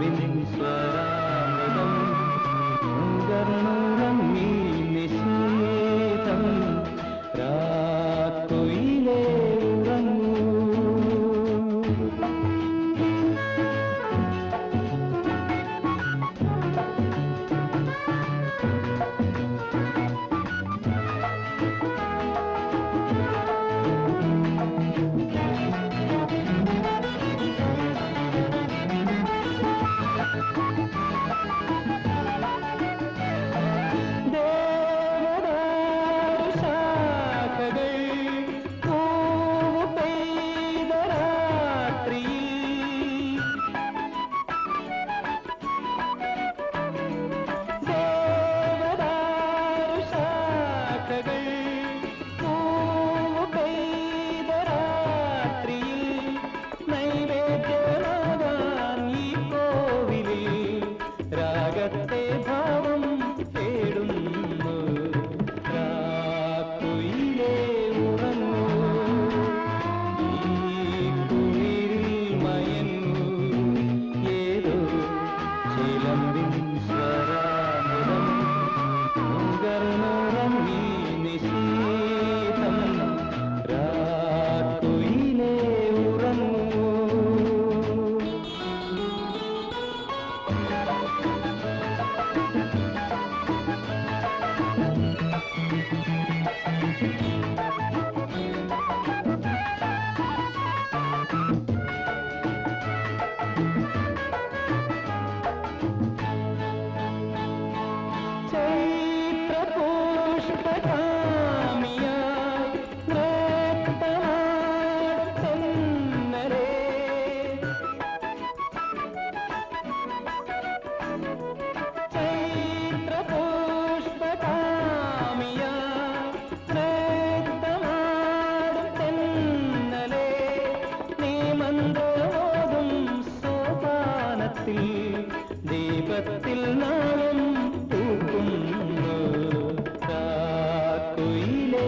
விமிஸ்வராமதம் comes. മുഖത്തിൽ നാളം പൂക്കുന്ന കാക്കുയിലേ